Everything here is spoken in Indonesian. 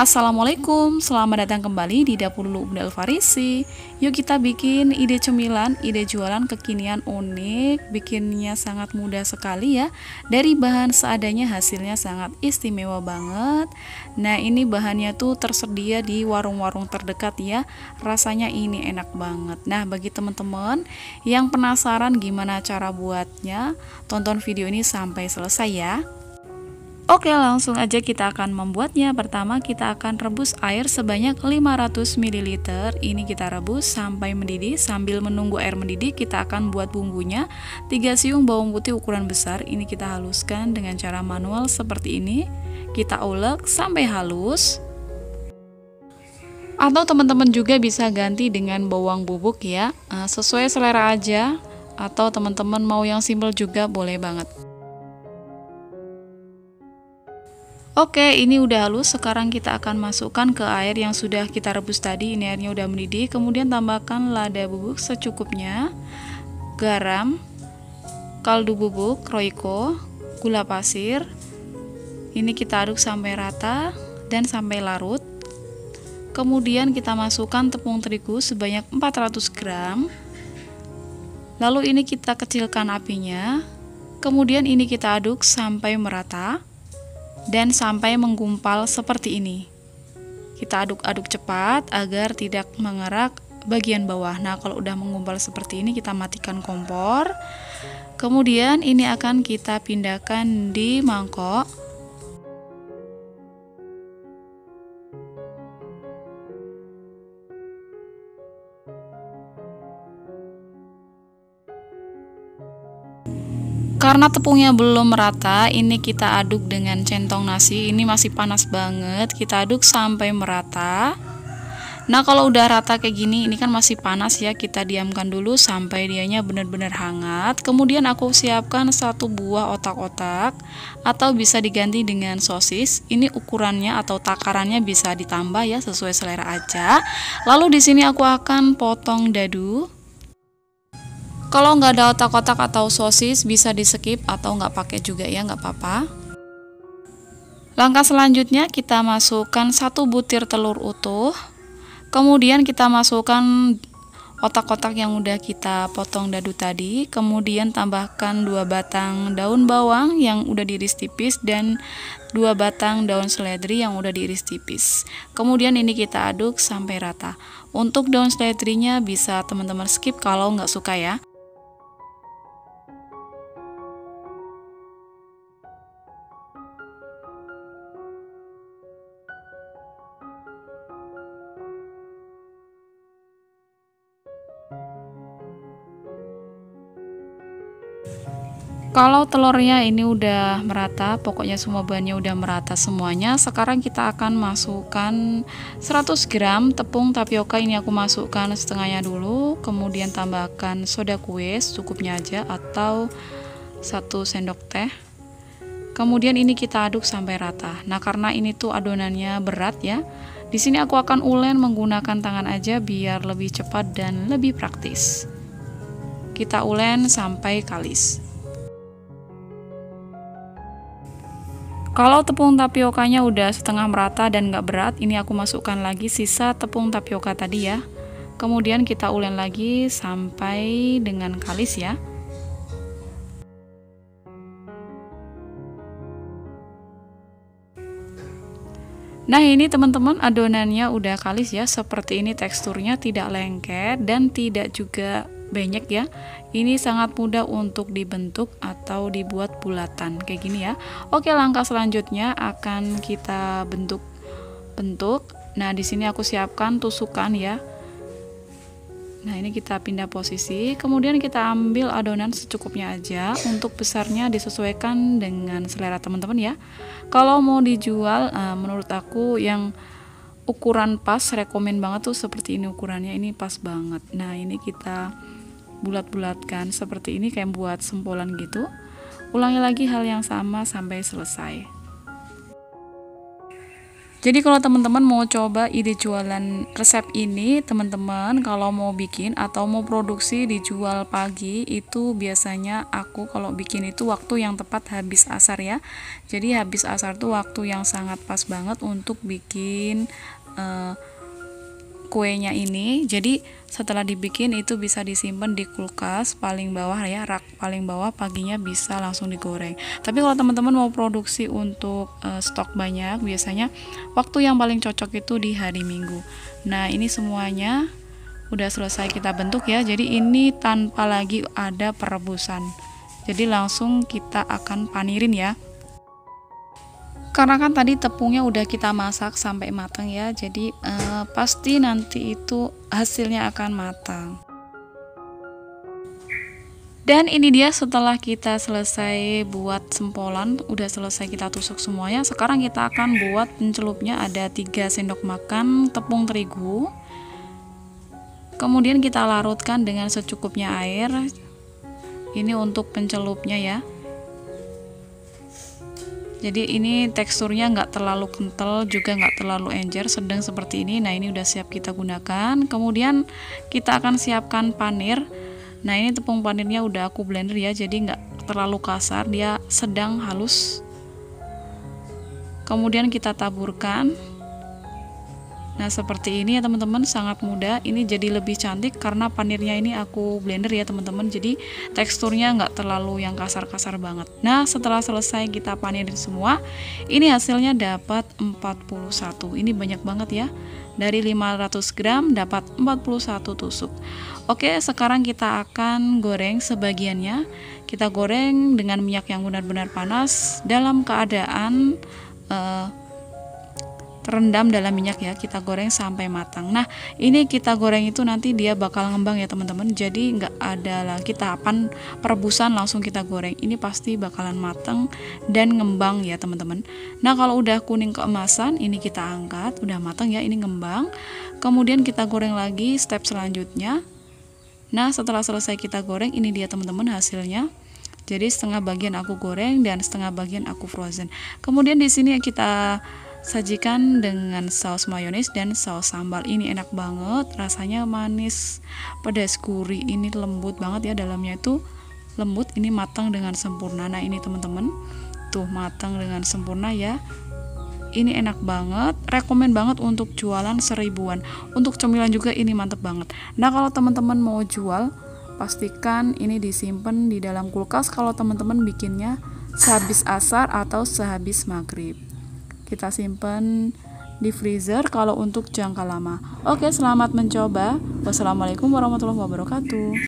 Assalamualaikum, selamat datang kembali di Dapur Lulu Bunda Alfarisi Yuk kita bikin ide cemilan, ide jualan kekinian unik. Bikinnya sangat mudah sekali ya. Dari bahan seadanya hasilnya sangat istimewa banget. Nah ini bahannya tuh tersedia di warung-warung terdekat ya. Rasanya ini enak banget. Nah bagi teman-teman yang penasaran gimana cara buatnya Tonton video ini sampai selesai ya Oke langsung aja kita akan membuatnya. Pertama kita akan rebus air sebanyak 500 ml Ini kita rebus sampai mendidih. Sambil menunggu air mendidih kita akan buat bumbunya. 3 siung bawang putih ukuran besar. Ini kita haluskan dengan cara manual seperti ini. Kita ulek sampai halus. Atau teman-teman juga bisa ganti dengan bawang bubuk ya. Eh, Sesuai selera aja. Atau teman-teman mau yang simple juga boleh banget Oke, ini udah halus. Sekarang kita akan masukkan ke air yang sudah kita rebus tadi. Ini airnya udah mendidih. Kemudian tambahkan lada bubuk secukupnya, garam, kaldu bubuk, roiko, gula pasir. Ini kita aduk sampai rata dan sampai larut. Kemudian kita masukkan tepung terigu sebanyak 400 gram. Lalu ini kita kecilkan apinya. Kemudian ini kita aduk sampai merata dan sampai menggumpal seperti ini. Kita aduk-aduk cepat agar tidak mengerak bagian bawah. Nah, kalau udah menggumpal seperti ini, kita matikan kompor. Kemudian ini akan kita pindahkan di mangkok Karena tepungnya belum merata, ini kita aduk dengan centong nasi. Ini masih panas banget. Kita aduk sampai merata. Nah, kalau udah rata kayak gini, ini kan masih panas ya. Kita diamkan dulu sampai dianya benar-benar hangat. Kemudian aku siapkan satu buah otak-otak atau bisa diganti dengan sosis. Ini ukurannya atau takarannya bisa ditambah ya sesuai selera aja. Lalu di sini aku akan potong dadu. Kalau nggak ada otak-otak atau sosis bisa di skip atau nggak pakai juga ya nggak apa-apa. Langkah selanjutnya kita masukkan satu butir telur utuh. Kemudian kita masukkan otak-otak yang udah kita potong dadu tadi. Kemudian tambahkan dua batang daun bawang yang udah diiris tipis dan dua batang daun seledri yang udah diiris tipis. Kemudian ini kita aduk sampai rata. Untuk daun seledrinya bisa teman-teman skip kalau nggak suka ya. Kalau telurnya ini udah merata, pokoknya semua bahannya udah merata semuanya. Sekarang kita akan masukkan 100 gram tepung tapioka ini aku masukkan setengahnya dulu, kemudian tambahkan soda kue cukupnya aja atau satu sendok teh. Kemudian ini kita aduk sampai rata. Nah, karena ini tuh adonannya berat ya. Di sini aku akan ulen menggunakan tangan aja biar lebih cepat dan lebih praktis. Kita ulen sampai kalis. Kalau tepung tapiokanya udah setengah merata dan nggak berat, ini aku masukkan lagi sisa tepung tapioka tadi ya. Kemudian kita ulen lagi sampai dengan kalis ya. Nah ini teman-teman adonannya udah kalis ya seperti ini teksturnya tidak lengket dan tidak juga banyak ya. Ini sangat mudah untuk dibentuk atau dibuat bulatan kayak gini ya. Oke langkah selanjutnya akan kita bentuk bentuk. Nah di sini aku siapkan tusukan ya. Nah ini kita pindah posisi. Kemudian kita ambil adonan secukupnya aja. Untuk besarnya disesuaikan dengan selera teman-teman ya. Kalau mau dijual eh, menurut aku yang ukuran pas rekomen banget tuh seperti ini ukurannya. Ini pas banget. Nah ini kita bulat-bulatkan seperti ini kayak buat sempolan gitu ulangi lagi hal yang sama sampai selesai Jadi kalau teman-teman mau coba ide jualan resep ini, teman-teman kalau mau bikin atau mau produksi dijual pagi itu biasanya aku kalau bikin itu waktu yang tepat habis asar ya. Jadi habis asar tuh waktu yang sangat pas banget untuk bikin uh, kuenya ini jadi setelah dibikin itu bisa disimpan di kulkas paling bawah ya rak paling bawah paginya bisa langsung digoreng. Tapi kalau teman-teman mau produksi untuk uh, stok banyak biasanya waktu yang paling cocok itu di hari minggu. Nah ini semuanya udah selesai kita bentuk ya jadi ini tanpa lagi ada perebusan. Jadi langsung kita akan panirin ya karena kan tadi tepungnya udah kita masak sampai matang ya jadi eh, pasti nanti itu hasilnya akan matang. Dan ini dia setelah kita selesai buat sempolan udah selesai kita tusuk semuanya sekarang kita akan buat pencelupnya ada 3 sendok makan tepung terigu. Kemudian kita larutkan dengan secukupnya air. Ini untuk pencelupnya ya jadi ini teksturnya nggak terlalu kental juga nggak terlalu encer sedang seperti ini. Nah ini udah siap kita gunakan. Kemudian kita akan siapkan panir. Nah ini tepung panirnya udah aku blender ya jadi nggak terlalu kasar. Dia sedang halus. Kemudian kita taburkan Nah seperti ini ya teman-teman sangat mudah. Ini jadi lebih cantik karena panirnya ini aku blender ya teman-teman. Jadi teksturnya nggak terlalu yang kasar-kasar banget. Nah setelah selesai kita panirin semua ini hasilnya dapat 41 ini banyak banget ya. Dari 500 gram dapat 41 tusuk. Oke sekarang kita akan goreng sebagiannya. Kita goreng dengan minyak yang benar-benar panas dalam keadaan uh, terendam dalam minyak ya kita goreng sampai matang. Nah ini kita goreng itu nanti dia bakal ngembang ya teman-teman. Jadi nggak ada lagi tahapan perebusan langsung kita goreng. Ini pasti bakalan matang dan ngembang ya teman-teman. Nah kalau udah kuning keemasan ini kita angkat. Udah matang ya ini ngembang. Kemudian kita goreng lagi step selanjutnya. Nah setelah selesai kita goreng ini dia teman-teman hasilnya. Jadi setengah bagian aku goreng dan setengah bagian aku frozen. Kemudian di sini kita Sajikan dengan saus mayones dan saus sambal. Ini enak banget, rasanya manis, pedas gurih. Ini lembut banget ya dalamnya itu lembut. Ini matang dengan sempurna. Nah, ini teman-teman. Tuh matang dengan sempurna ya. Ini enak banget, rekomen banget untuk jualan seribuan. Untuk cemilan juga ini mantep banget. Nah, kalau teman-teman mau jual, pastikan ini disimpan di dalam kulkas kalau teman-teman bikinnya sehabis asar atau sehabis maghrib kita simpan di freezer kalau untuk jangka lama. Oke, selamat mencoba. Wassalamualaikum warahmatullahi wabarakatuh.